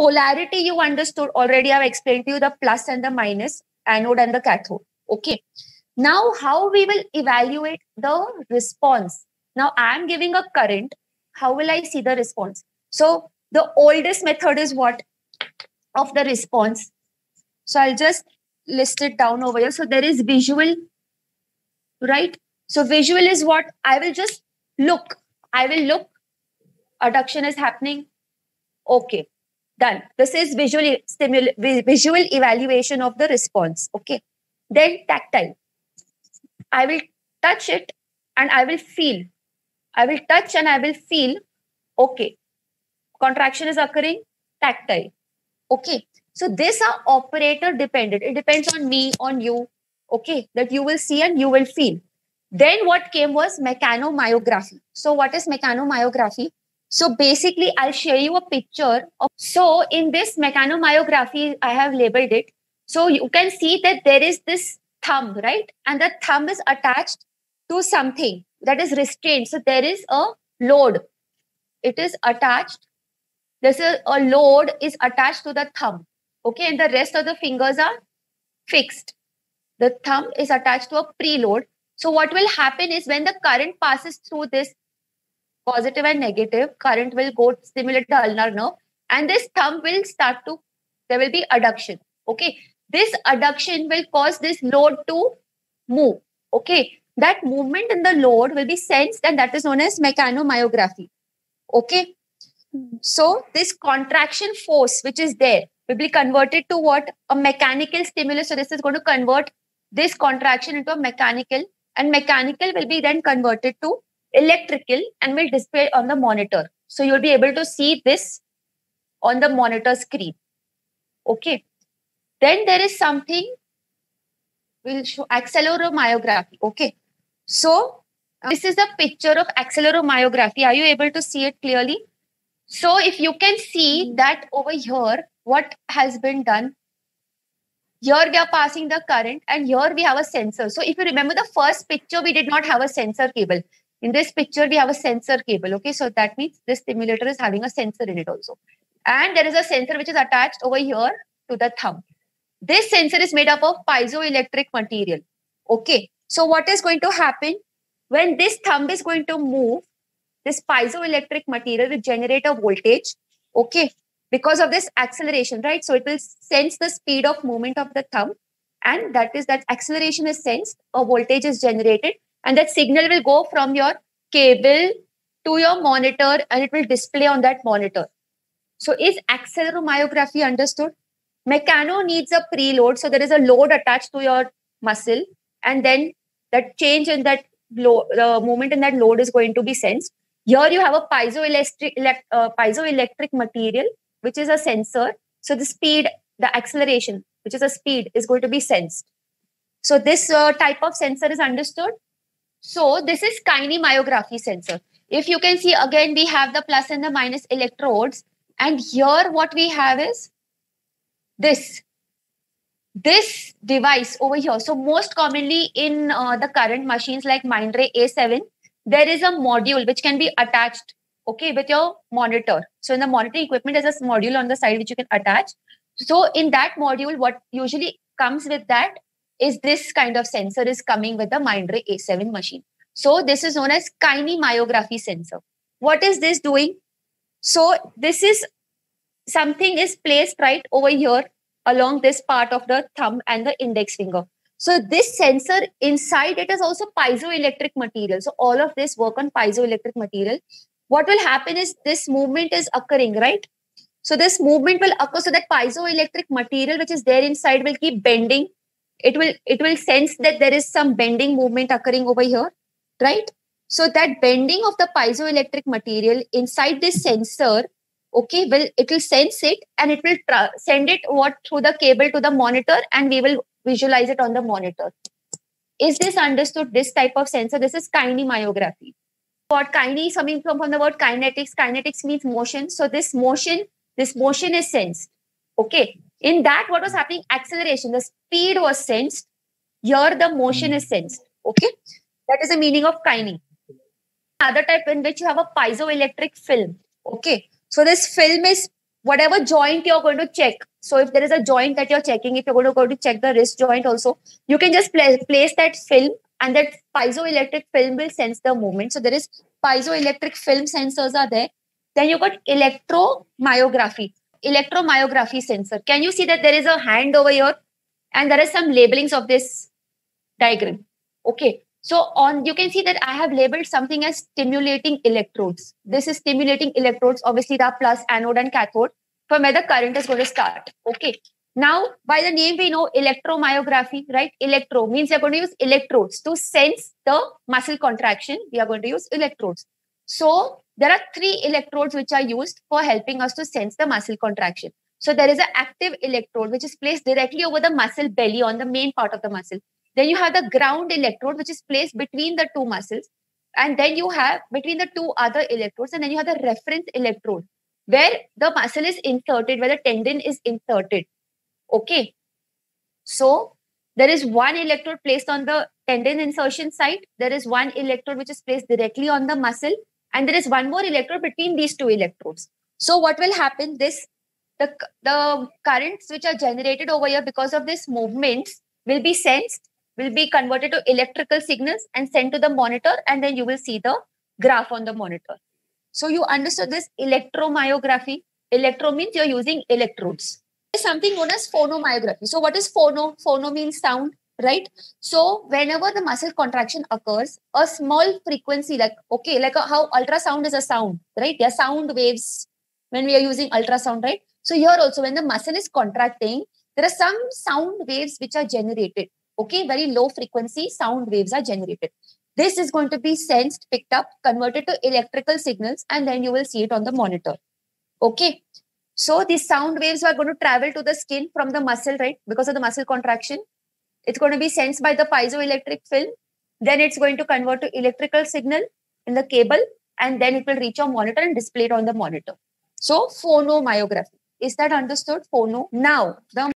Polarity you understood already. I've explained to you the plus and the minus, anode and the cathode. Okay. Now, how we will evaluate the response? Now, I'm giving a current. How will I see the response? So, the oldest method is what? Of the response. So, I'll just list it down over here. So, there is visual, right? So, visual is what? I will just look. I will look. Adduction is happening. Okay, done. This is visual stimul- visual evaluation of the response. Okay. Then tactile. I will touch it and I will feel. I will touch and I will feel. Okay. Contraction is occurring. Tactile. Okay. So these are operator dependent. It depends on me, on you. Okay. That you will see and you will feel. Then what came was mechanomyography. So what is mechanomyography? So basically, I'll show you a picture. Of, so in this mechanomyography, I have labeled it. So you can see that there is this thumb, right? And the thumb is attached to something that is restrained. So there is a load. It is attached. This is a load is attached to the thumb. Okay, and the rest of the fingers are fixed. The thumb is attached to a preload. So what will happen is when the current passes through this positive and negative, current will go stimulate the ulnar nerve, and this thumb will start to there will be adduction. Okay, this adduction will cause this load to move. Okay, that movement in the load will be sensed, and that is known as mechanomyography. Okay, so this contraction force which is there will be converted to what a mechanical stimulus. So this is going to convert this contraction into a mechanical, and mechanical will be then converted to electrical and will display on the monitor. So you'll be able to see this on the monitor screen. Okay. Then there is something we'll show acceleromyography. Okay. So uh, this is a picture of acceleromyography. Are you able to see it clearly? So if you can see that over here, what has been done? Here we are passing the current and here we have a sensor. So if you remember the first picture, we did not have a sensor cable. In this picture, we have a sensor cable. Okay, so that means this stimulator is having a sensor in it also. And there is a sensor which is attached over here to the thumb. This sensor is made up of piezoelectric material. Okay. So what is going to happen when this thumb is going to move? This piezoelectric material will generate a voltage. Okay. Because of this acceleration, right? So it will sense the speed of movement of the thumb. And that is that acceleration is sensed, a voltage is generated, and that signal will go from your cable to your monitor and it will display on that monitor. So is acceleromyography understood? Mechano needs a preload. So there is a load attached to your muscle, and then that change in that movement in that load is going to be sensed. Here you have a piezoelectric, elect, uh, piezoelectric material, which is a sensor. So the speed, the acceleration, which is a speed, is going to be sensed. So this uh, type of sensor is understood. So this is kinemyography sensor. If you can see again, we have the plus and the minus electrodes. And here what we have is this this device over here so most commonly in uh, the current machines like mindray a7 there is a module which can be attached okay with your monitor so in the monitoring equipment there's a module on the side which you can attach so in that module what usually comes with that is this kind of sensor is coming with the mindray a7 machine so this is known as kinemyography sensor what is this doing so this is something is placed right over here along this part of the thumb and the index finger. So this sensor inside it is also piezoelectric material. So all of this work on piezoelectric material. What will happen is this movement is occurring, right? So this movement will occur. So that piezoelectric material which is there inside will keep bending. It will it will sense that there is some bending movement occurring over here, right? So that bending of the piezoelectric material inside this sensor okay will it will sense it and it will tra- send it what through the cable to the monitor and we will visualize it on the monitor. Is this understood this type of sensor? This is kinemyography what kine is coming from, from the word kinetics kinetics means motion. So this motion this motion is sensed okay in that what was happening? Acceleration. The speed was sensed. Here the motion is sensed. Okay? That is the meaning of kine other type in which you have a piezoelectric film. Okay? So this film is whatever joint you're going to check. So if there is a joint that you're checking, if you're going to go to check the wrist joint also, you can just place, place that film and that piezoelectric film will sense the movement. So there is piezoelectric film sensors are there. Then you got electromyography, electromyography sensor. Can you see that there is a hand over here and there is some labelings of this diagram. Okay. So on you can see that I have labeled something as stimulating electrodes. This is stimulating electrodes. Obviously, the plus anode and cathode from where the current is going to start. Okay. Now, by the name we know electromyography, right? Electro means we are going to use electrodes to sense the muscle contraction. We are going to use electrodes. So there are three electrodes which are used for helping us to sense the muscle contraction. So there is an active electrode which is placed directly over the muscle belly on the main part of the muscle. Then you have the ground electrode which is placed between the two muscles. And then you have between the two other electrodes, and then you have the reference electrode where the muscle is inserted, where the tendon is inserted. Okay. So there is one electrode placed on the tendon insertion site. There is one electrode which is placed directly on the muscle. And there is one more electrode between these two electrodes. So what will happen? This the, the currents which are generated over here because of this movements will be sensed, will be converted to electrical signals and sent to the monitor. And then you will see the graph on the monitor. So you understood this electromyography. Electro means you're using electrodes something known as phonomyography. So, what is phono? Phono means sound, right? So, whenever the muscle contraction occurs, a small frequency, like okay, like a, how ultrasound is a sound, right? There sound waves when we are using ultrasound, right? So, here also, when the muscle is contracting, there are some sound waves which are generated. Okay, very low frequency sound waves are generated. This is going to be sensed, picked up, converted to electrical signals, and then you will see it on the monitor. Okay, so these sound waves are going to travel to the skin from the muscle, right? Because of the muscle contraction. It's going to be sensed by the piezoelectric film. Then it's going to convert to electrical signal in the cable and then it will reach your monitor and display it on the monitor. So phonomyography. Is that understood? Phono. Now, the